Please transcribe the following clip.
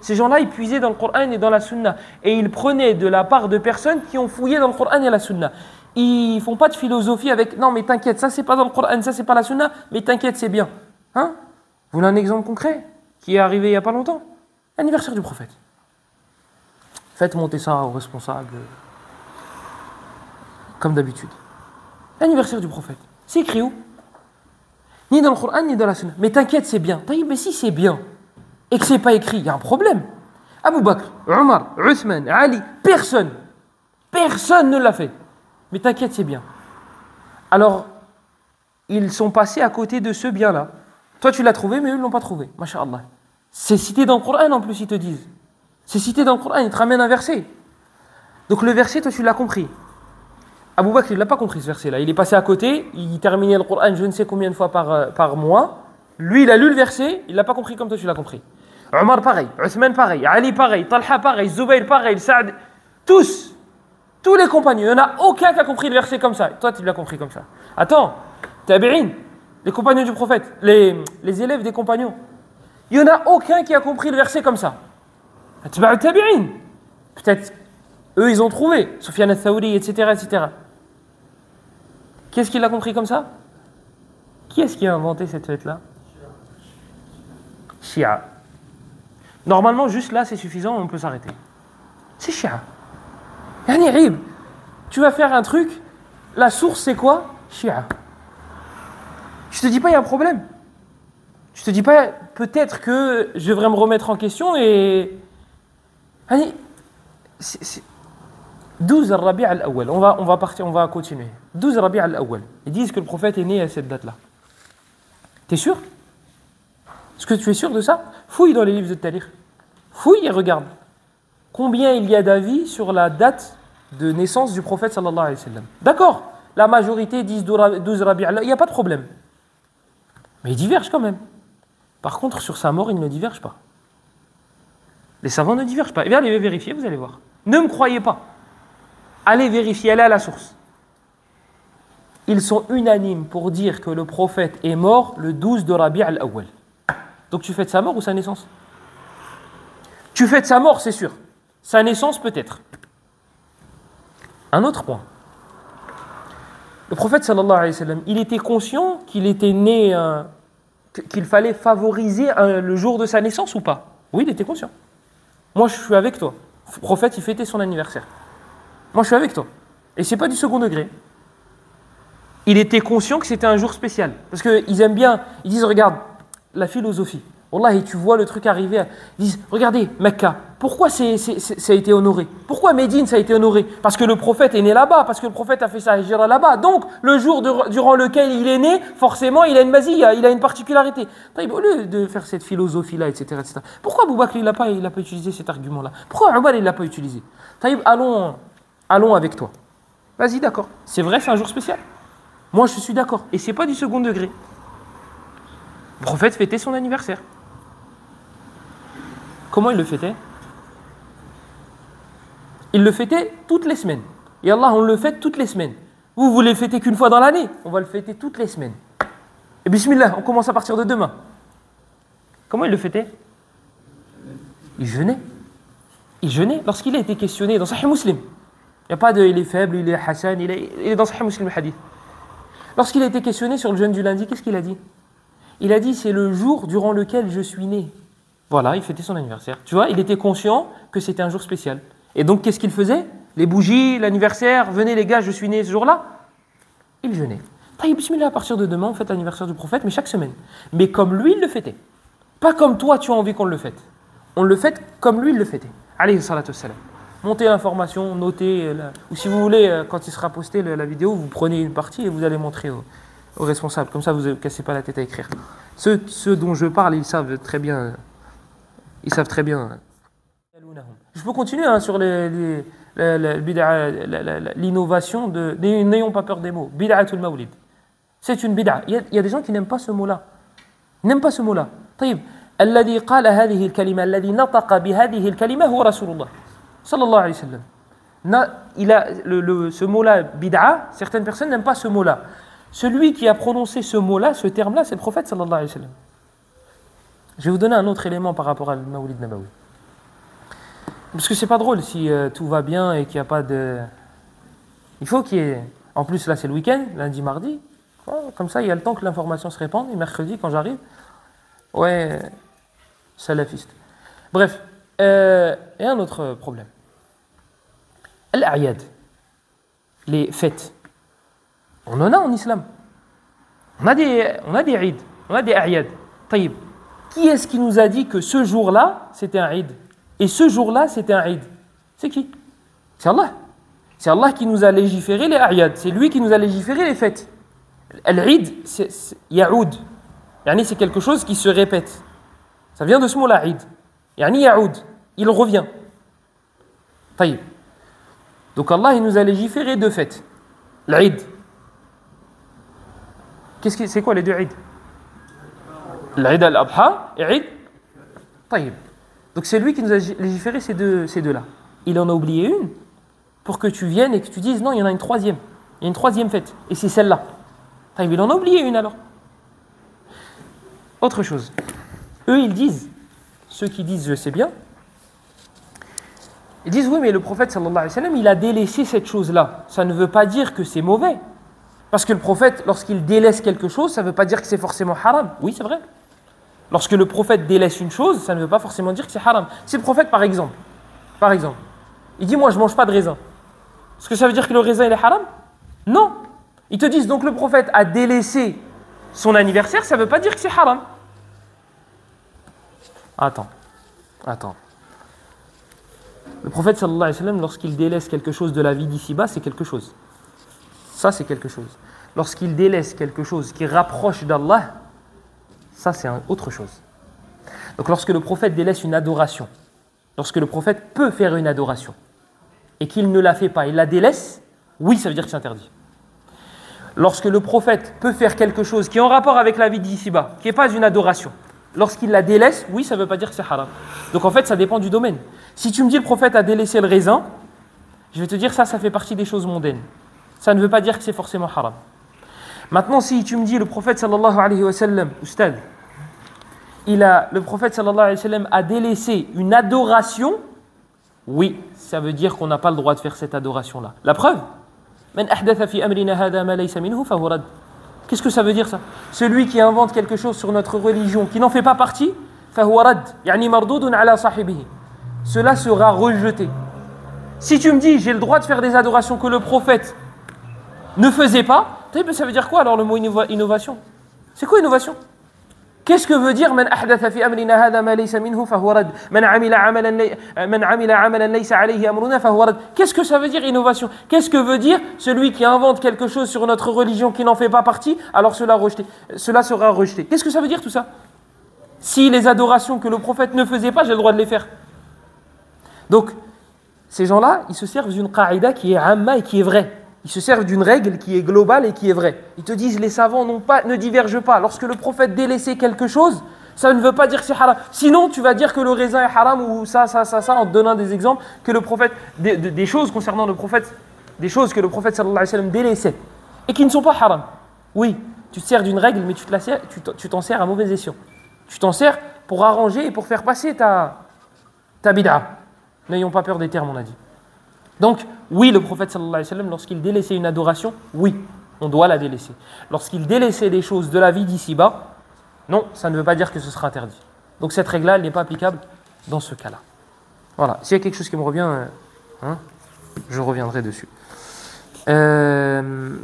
Ces gens-là, ils puisaient dans le Coran et dans la Sunna. Et ils prenaient de la part de personnes qui ont fouillé dans le Coran et la Sunna. Ils font pas de philosophie avec non, mais t'inquiète, ça c'est pas dans le Coran, ça c'est pas la Sunna, mais t'inquiète, c'est bien. Hein? Vous voulez un exemple concret qui est arrivé il y a pas longtemps L'anniversaire du prophète. Faites monter ça aux responsables. Comme d'habitude. L'anniversaire du prophète. C'est écrit où? Ni dans le Coran, ni dans la Sunna. Mais t'inquiète, c'est bien. Mais si c'est bien, et que c'est pas écrit, il y a un problème. Abu Bakr, Omar, Uthman, Ali, personne, personne ne l'a fait. Mais t'inquiète, c'est bien. Alors, ils sont passés à côté de ce bien-là. Toi, tu l'as trouvé, mais eux ne l'ont pas trouvé. Masha'Allah. C'est cité dans le Coran en plus, ils te disent. C'est cité dans le Coran, ils te ramènent un verset. Donc le verset, toi, tu l'as compris. Abu Bakr, il ne l'a pas compris ce verset-là. Il est passé à côté, il terminait le Coran je ne sais combien de fois par, euh, par mois. Lui, il a lu le verset, il ne l'a pas compris comme toi, tu l'as compris. Omar pareil, Uthman pareil, Ali pareil, Talha pareil, Zubayr pareil, Saad, tous, tous les compagnons, il n'y en a aucun qui a compris le verset comme ça. Toi, tu l'as compris comme ça. Attends, Tabi'in, les compagnons du prophète, les, les élèves des compagnons, il n'y en a aucun qui a compris le verset comme ça. Tabi'in, peut-être eux ils ont trouvé, Sofiane al-Thawri, etc., etc. Qui est-ce qui l'a compris comme ça? Qui est-ce qui a inventé cette fête-là? Shia. Normalement, juste là, c'est suffisant, on peut s'arrêter. C'est Shia. Yani tu vas faire un truc, la source c'est quoi? Shia. Je te dis pas, il y a un problème. Je te dis pas, peut-être que je devrais me remettre en question et. Yani, 12 Rabi' al-Awwal, on va, on va partir, on va continuer. 12 Rabi' al-Awwal, ils disent que le prophète est né à cette date-là. T'es sûr? Est-ce que tu es sûr de ça? Fouille dans les livres de Talir. Fouille et regarde. Combien il y a d'avis sur la date de naissance du prophète D'accord, la majorité disent 12 Rabi' il n'y a pas de problème. Mais ils divergent quand même. Par contre, sur sa mort, ils ne divergent pas. Les savants ne divergent pas. Eh bien, allez vérifier, vous allez voir. Ne me croyez pas. Allez vérifier, allez à la source. Ils sont unanimes pour dire que le prophète est mort le 12 de Rabi' al-Awwal. Donc tu fais de sa mort ou sa naissance? Tu fais de sa mort, c'est sûr. Sa naissance, peut-être. Un autre point. Le prophète sallallahu alayhi wa sallam, il était conscient qu'il était né, euh, qu'il fallait favoriser euh, le jour de sa naissance ou pas Oui, il était conscient. Moi, je suis avec toi. Le prophète, il fêtait son anniversaire. Moi, je suis avec toi. Et c'est pas du second degré. Il était conscient que c'était un jour spécial. Parce qu'ils aiment bien, ils disent, regarde, la philosophie. Wallahi, tu vois le truc arriver. Ils disent Regardez, Mecca, pourquoi ça a été honoré? Pourquoi Médine ça a été honoré? Parce que le prophète est né là-bas, parce que le prophète a fait sa hijra là-bas. Donc, le jour durant lequel il est né, forcément, il a une mazia, il a une particularité. Au lieu de faire cette philosophie-là, etc., etc., pourquoi Bakr, il n'a pas, pas utilisé cet argument-là? Pourquoi Omar, il ne l'a pas utilisé? Taïb, allons, allons avec toi. Vas-y, d'accord. C'est vrai, c'est un jour spécial? Moi, je suis d'accord. Et c'est pas du second degré. Le prophète fêtait son anniversaire. Comment il le fêtait? Il le fêtait toutes les semaines. Et Allah, on le fête toutes les semaines. Vous, voulez le fêter qu'une fois dans l'année On va le fêter toutes les semaines. Et bismillah, on commence à partir de demain. Comment il le fêtait? Il jeûnait. Il jeûnait lorsqu'il a été questionné dans Sahih Muslim. Il n'y a pas de il est faible, il est Hassan, il est, il dans Sahih Muslim hadith. Lorsqu'il a été questionné sur le jeûne du lundi, qu'est-ce qu'il a dit? Il a dit c'est le jour durant lequel je suis né. Voilà, il fêtait son anniversaire. Tu vois, il était conscient que c'était un jour spécial. Et donc, qu'est-ce qu'il faisait? Les bougies, l'anniversaire, venez les gars, je suis né ce jour-là. Il jeûnait. Taïb bismillah, à partir de demain, on fête l'anniversaire du prophète, mais chaque semaine. Mais comme lui, il le fêtait. Pas comme toi, tu as envie qu'on le fête. On le fête comme lui, il le fêtait. Allez, salatu salam. Montez l'information, notez, euh, ou si vous voulez, euh, quand il sera posté la vidéo, vous prenez une partie et vous allez montrer au, aux responsables. Comme ça, vous ne cassez pas la tête à écrire. Ceux, ceux, dont je parle, ils savent très bien. Ils savent très bien. Je peux continuer hein, sur l'innovation de. N'ayons pas peur des mots. Bid'atul mawlid. C'est une bid'a. Il y, a, des gens qui n'aiment pas ce mot-là. Ils n'aiment pas ce mot-là. طيب الذي قال هذه الكلمة الذي نطق بهذه الكلمة هو رسول الله صلى الله عليه وسلم. Il a, le, le, ce mot-là, bid'a, certaines personnes n'aiment pas ce mot-là. Celui qui a prononcé ce mot-là, ce terme-là, c'est le prophète sallallahu alayhi wa. Je vais vous donner un autre élément par rapport à Mawlid Nabawi. Parce que c'est pas drôle si euh, tout va bien et qu'il n'y a pas de. Il faut qu'il y ait. En plus, là, c'est le week-end, lundi, mardi. Comme ça, il y a le temps que l'information se répande. Et mercredi, quand j'arrive, ouais, salafiste. Bref, euh, et un autre problème. Al-A'yad, les fêtes. On en a en islam. On a des, on a des on a des A'yad. Taïb. Qui est-ce qui nous a dit que ce jour-là, c'était un Eid? Et ce jour-là, c'était un Eid C'est qui? C'est Allah. C'est Allah qui nous a légiféré les A'yad. C'est lui qui nous a légiféré les fêtes. Al-Eid, c'est Yaoud. Yani c'est quelque chose qui se répète. Ça vient de ce mot-là, Eid. Yani Yaoud. Il revient. Taïb. Donc Allah, il nous a légiféré deux fêtes. L'Eid. Qu'est-ce que c'est quoi les deux Eid? L'Eid al-Adha et Eid? Taïb. Donc c'est lui qui nous a légiféré ces deux ces deux-là. Il en a oublié une pour que tu viennes et que tu dises non, il y en a une troisième. Il y a une troisième fête et c'est celle-là. Taïb, il en a oublié une alors. Autre chose. Eux, ils disent, ceux qui disent je sais bien, ils disent oui, mais le prophète sallallahu alayhi wa sallam, il a délaissé cette chose-là. Ça ne veut pas dire que c'est mauvais. Parce que le prophète, lorsqu'il délaisse quelque chose, ça ne veut pas dire que c'est forcément haram. Oui, c'est vrai. Lorsque le prophète délaisse une chose, ça ne veut pas forcément dire que c'est haram. Si le prophète, par exemple, par exemple, il dit moi je ne mange pas de raisin, est-ce que ça veut dire que le raisin il est haram? Non. Ils te disent donc le prophète a délaissé son anniversaire, ça ne veut pas dire que c'est haram. Attends, attends. Le prophète sallallahu alayhi wa sallam, lorsqu'il délaisse quelque chose de la vie d'ici-bas, c'est quelque chose. Ça, c'est quelque chose. Lorsqu'il délaisse quelque chose qui rapproche d'Allah, ça, c'est autre chose. Donc, lorsque le prophète délaisse une adoration, lorsque le prophète peut faire une adoration, et qu'il ne la fait pas, il la délaisse, oui, ça veut dire que c'est interdit. Lorsque le prophète peut faire quelque chose qui est en rapport avec la vie d'ici-bas, qui n'est pas une adoration, lorsqu'il la délaisse, oui, ça ne veut pas dire que c'est haram. Donc en fait, ça dépend du domaine. Si tu me dis le prophète a délaissé le raisin, je vais te dire ça, ça fait partie des choses mondaines. Ça ne veut pas dire que c'est forcément haram. Maintenant, si tu me dis le prophète sallallahu alayhi wa sallam, ustad, il a, le prophète sallallahu alayhi wa sallam a délaissé une adoration, oui, ça veut dire qu'on n'a pas le droit de faire cette adoration-là. La preuve Qu'est-ce que ça veut dire ça? Celui qui invente quelque chose sur notre religion, qui n'en fait pas partie, cela sera rejeté. Si tu me dis j'ai le droit de faire des adorations que le prophète ne faisait pas, ça veut dire quoi alors le mot innovation? C'est quoi innovation? Qu'est-ce que veut dire Qu'est-ce que ça veut dire innovation? Qu'est-ce que veut dire celui qui invente quelque chose sur notre religion qui n'en fait pas partie alors cela rejeté cela sera rejeté. Qu'est-ce que ça veut dire tout ça? Si les adorations que le prophète ne faisait pas, j'ai le droit de les faire. Donc ces gens-là, ils se servent d'une qaïda qui est amma et qui est vraie. Ils se servent d'une règle qui est globale et qui est vraie. Ils te disent les savants pas, ne divergent pas. Lorsque le prophète délaissait quelque chose, ça ne veut pas dire que c'est haram. Sinon, tu vas dire que le raisin est haram ou ça, ça, ça, ça, en te donnant des exemples que le prophète, des, choses concernant le prophète, des choses que le prophète sallallahu alayhi wa sallam délaissait et qui ne sont pas haram. Oui, tu te sers d'une règle, mais tu t'en tu, t'en sers à mauvais escient. Tu t'en sers pour arranger et pour faire passer ta, ta bid'a. N'ayons pas peur des termes, on a dit. Donc, oui, le prophète sallallahu alayhi wa sallam, lorsqu'il délaissait une adoration, oui, on doit la délaisser. Lorsqu'il délaissait des choses de la vie d'ici-bas, non, ça ne veut pas dire que ce sera interdit. Donc cette règle-là, elle n'est pas applicable dans ce cas-là. Voilà, s'il y a quelque chose qui me revient, euh, hein, je reviendrai dessus. Euh,